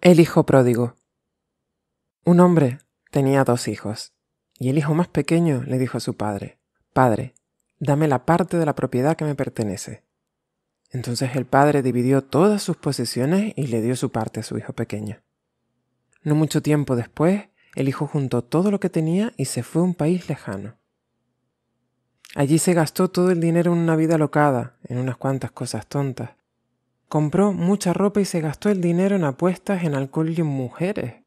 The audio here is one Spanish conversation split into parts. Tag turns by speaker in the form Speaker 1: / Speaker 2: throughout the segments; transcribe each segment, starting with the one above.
Speaker 1: El hijo pródigo. Un hombre tenía dos hijos, y el hijo más pequeño le dijo a su padre, Padre, dame la parte de la propiedad que me pertenece. Entonces el padre dividió todas sus posesiones y le dio su parte a su hijo pequeño. No mucho tiempo después, el hijo juntó todo lo que tenía y se fue a un país lejano. Allí se gastó todo el dinero en una vida locada, en unas cuantas cosas tontas, Compró mucha ropa y se gastó el dinero en apuestas, en alcohol y en mujeres.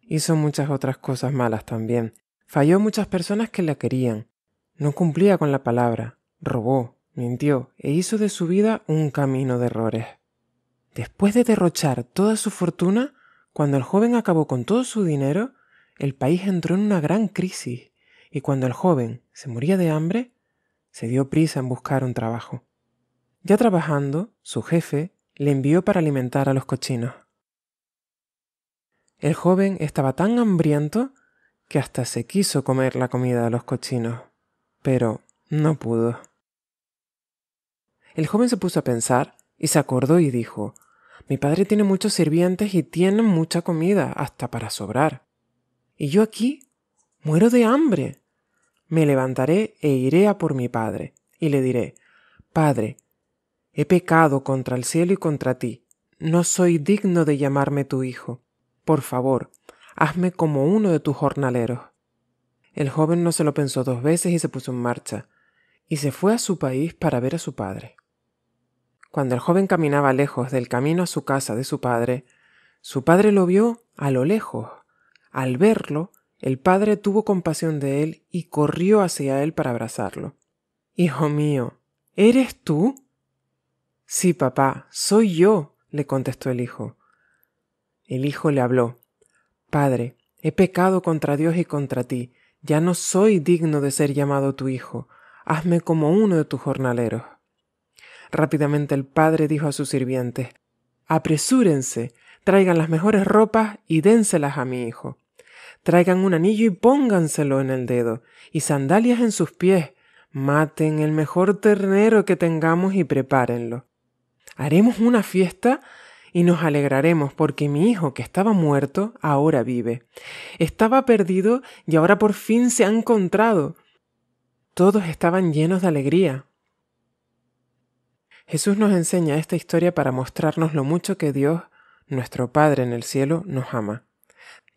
Speaker 1: Hizo muchas otras cosas malas también. Falló muchas personas que la querían. No cumplía con la palabra. Robó, mintió e hizo de su vida un camino de errores. Después de derrochar toda su fortuna, cuando el joven acabó con todo su dinero, el país entró en una gran crisis y cuando el joven se moría de hambre, se dio prisa en buscar un trabajo. Ya trabajando, su jefe le envió para alimentar a los cochinos. El joven estaba tan hambriento que hasta se quiso comer la comida de los cochinos, pero no pudo. El joven se puso a pensar y se acordó y dijo, mi padre tiene muchos sirvientes y tienen mucha comida, hasta para sobrar. Y yo aquí muero de hambre. Me levantaré e iré a por mi padre, y le diré, Padre, He pecado contra el cielo y contra ti. No soy digno de llamarme tu hijo. Por favor, hazme como uno de tus jornaleros. El joven no se lo pensó dos veces y se puso en marcha, y se fue a su país para ver a su padre. Cuando el joven caminaba lejos del camino a su casa de su padre, su padre lo vio a lo lejos. Al verlo, el padre tuvo compasión de él y corrió hacia él para abrazarlo. Hijo mío, ¿eres tú? Sí, papá, soy yo, le contestó el hijo. El hijo le habló. Padre, he pecado contra Dios y contra ti. Ya no soy digno de ser llamado tu hijo. Hazme como uno de tus jornaleros. Rápidamente el padre dijo a sus sirvientes, Apresúrense, traigan las mejores ropas y dénselas a mi hijo. Traigan un anillo y pónganselo en el dedo, y sandalias en sus pies. Maten el mejor ternero que tengamos y prepárenlo. Haremos una fiesta y nos alegraremos porque mi hijo que estaba muerto ahora vive. Estaba perdido y ahora por fin se ha encontrado. Todos estaban llenos de alegría. Jesús nos enseña esta historia para mostrarnos lo mucho que Dios, nuestro Padre en el cielo, nos ama.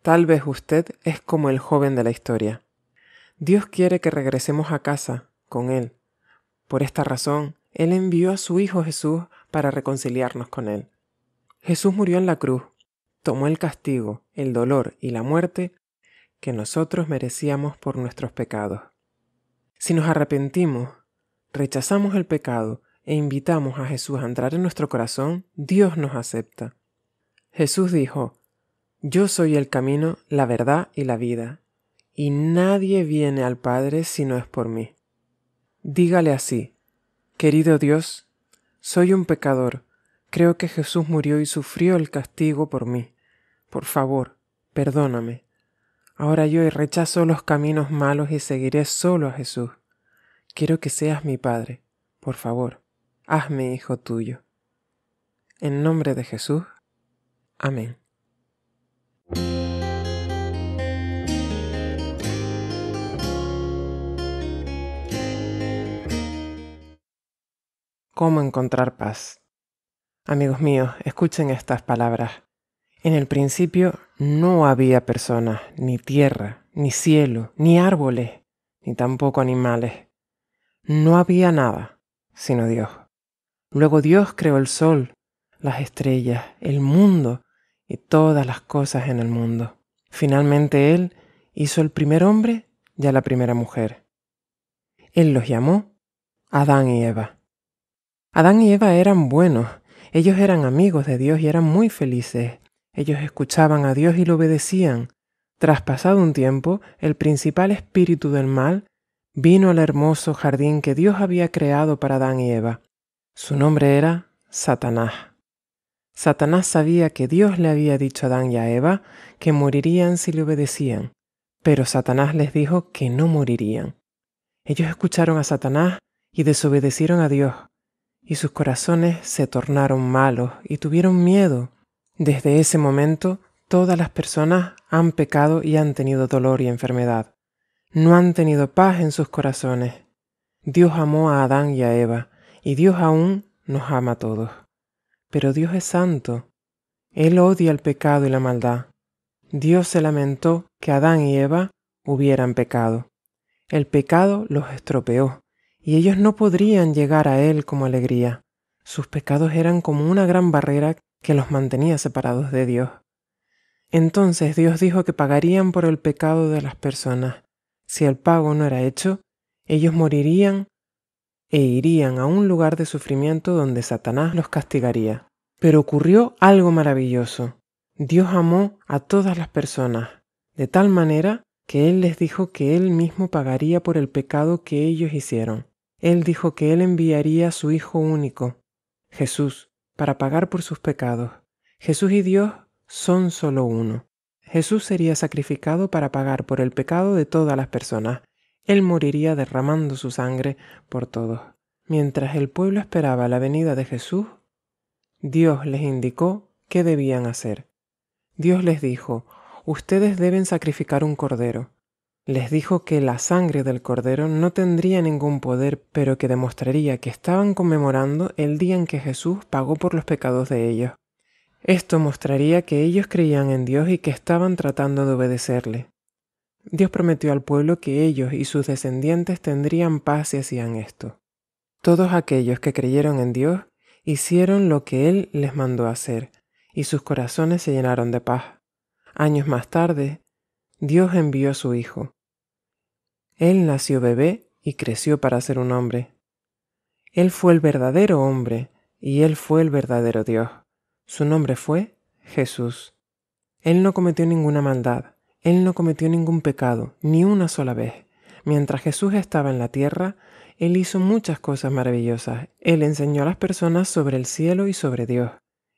Speaker 1: Tal vez usted es como el joven de la historia. Dios quiere que regresemos a casa con Él. Por esta razón, Él envió a su Hijo Jesús para reconciliarnos con Él. Jesús murió en la cruz, tomó el castigo, el dolor y la muerte que nosotros merecíamos por nuestros pecados. Si nos arrepentimos, rechazamos el pecado e invitamos a Jesús a entrar en nuestro corazón, Dios nos acepta. Jesús dijo, Yo soy el camino, la verdad y la vida, y nadie viene al Padre si no es por mí. Dígale así, Querido Dios, soy un pecador. Creo que Jesús murió y sufrió el castigo por mí. Por favor, perdóname. Ahora yo rechazo los caminos malos y seguiré solo a Jesús. Quiero que seas mi Padre. Por favor, hazme hijo tuyo. En nombre de Jesús. Amén. ¿Cómo encontrar paz? Amigos míos, escuchen estas palabras. En el principio no había personas, ni tierra, ni cielo, ni árboles, ni tampoco animales. No había nada, sino Dios. Luego Dios creó el sol, las estrellas, el mundo y todas las cosas en el mundo. Finalmente Él hizo el primer hombre y a la primera mujer. Él los llamó Adán y Eva. Adán y Eva eran buenos, ellos eran amigos de Dios y eran muy felices. Ellos escuchaban a Dios y lo obedecían. Tras pasado un tiempo, el principal espíritu del mal vino al hermoso jardín que Dios había creado para Adán y Eva. Su nombre era Satanás. Satanás sabía que Dios le había dicho a Adán y a Eva que morirían si le obedecían, pero Satanás les dijo que no morirían. Ellos escucharon a Satanás y desobedecieron a Dios y sus corazones se tornaron malos y tuvieron miedo. Desde ese momento, todas las personas han pecado y han tenido dolor y enfermedad. No han tenido paz en sus corazones. Dios amó a Adán y a Eva, y Dios aún nos ama a todos. Pero Dios es santo. Él odia el pecado y la maldad. Dios se lamentó que Adán y Eva hubieran pecado. El pecado los estropeó, y ellos no podrían llegar a Él como alegría. Sus pecados eran como una gran barrera que los mantenía separados de Dios. Entonces Dios dijo que pagarían por el pecado de las personas. Si el pago no era hecho, ellos morirían e irían a un lugar de sufrimiento donde Satanás los castigaría. Pero ocurrió algo maravilloso. Dios amó a todas las personas, de tal manera que Él les dijo que Él mismo pagaría por el pecado que ellos hicieron. Él dijo que Él enviaría a su Hijo único, Jesús, para pagar por sus pecados. Jesús y Dios son solo uno. Jesús sería sacrificado para pagar por el pecado de todas las personas. Él moriría derramando su sangre por todos. Mientras el pueblo esperaba la venida de Jesús, Dios les indicó qué debían hacer. Dios les dijo, ustedes deben sacrificar un cordero. Les dijo que la sangre del cordero no tendría ningún poder, pero que demostraría que estaban conmemorando el día en que Jesús pagó por los pecados de ellos. Esto mostraría que ellos creían en Dios y que estaban tratando de obedecerle. Dios prometió al pueblo que ellos y sus descendientes tendrían paz si hacían esto. Todos aquellos que creyeron en Dios hicieron lo que Él les mandó hacer, y sus corazones se llenaron de paz. Años más tarde, Dios envió a su Hijo. Él nació bebé y creció para ser un hombre. Él fue el verdadero hombre y Él fue el verdadero Dios. Su nombre fue Jesús. Él no cometió ninguna maldad, él no cometió ningún pecado, ni una sola vez. Mientras Jesús estaba en la tierra, Él hizo muchas cosas maravillosas. Él enseñó a las personas sobre el cielo y sobre Dios.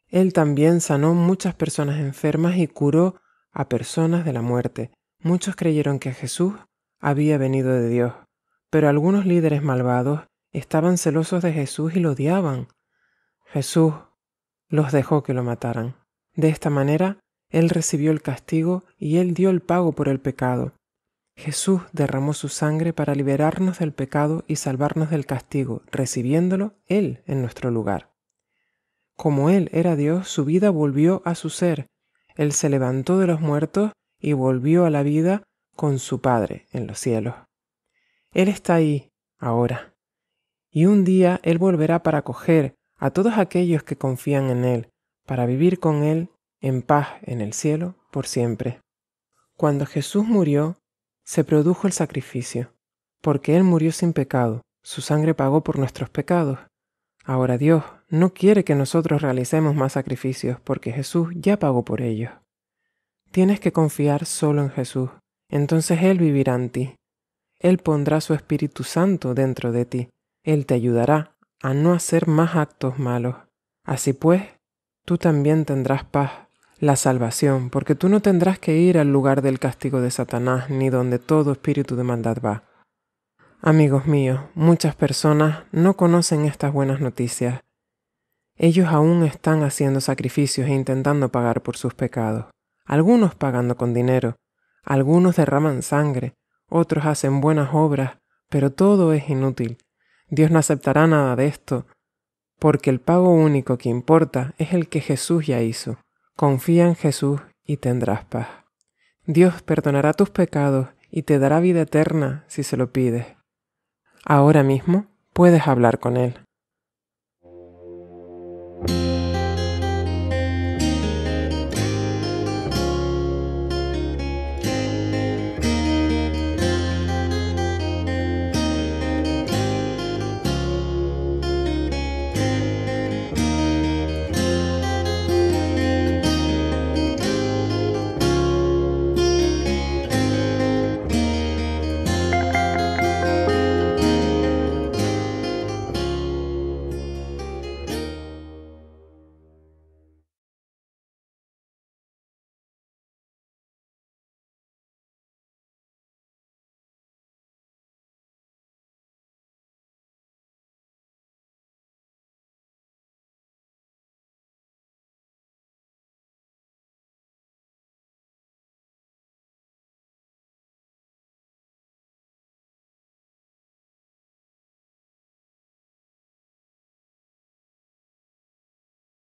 Speaker 1: Él también sanó muchas personas enfermas y curó a personas de la muerte. Muchos creyeron que Jesús había venido de Dios, pero algunos líderes malvados estaban celosos de Jesús y lo odiaban. Jesús los dejó que lo mataran. De esta manera, él recibió el castigo y Él dio el pago por el pecado. Jesús derramó su sangre para liberarnos del pecado y salvarnos del castigo, recibiéndolo Él en nuestro lugar. Como Él era Dios, su vida volvió a su ser. Él se levantó de los muertos y volvió a la vida con su Padre en los cielos. Él está ahí, ahora. Y un día Él volverá para acoger a todos aquellos que confían en Él, para vivir con Él en paz en el cielo por siempre. Cuando Jesús murió, se produjo el sacrificio, porque Él murió sin pecado, su sangre pagó por nuestros pecados. Ahora Dios no quiere que nosotros realicemos más sacrificios, porque Jesús ya pagó por ellos. Tienes que confiar solo en Jesús, entonces Él vivirá en ti. Él pondrá su Espíritu Santo dentro de ti. Él te ayudará a no hacer más actos malos. Así pues, tú también tendrás paz la salvación, porque tú no tendrás que ir al lugar del castigo de Satanás, ni donde todo espíritu de maldad va. Amigos míos, muchas personas no conocen estas buenas noticias. Ellos aún están haciendo sacrificios e intentando pagar por sus pecados. Algunos pagando con dinero, algunos derraman sangre, otros hacen buenas obras, pero todo es inútil. Dios no aceptará nada de esto, porque el pago único que importa es el que Jesús ya hizo. Confía en Jesús y tendrás paz. Dios perdonará tus pecados y te dará vida eterna si se lo pides. Ahora mismo puedes hablar con Él.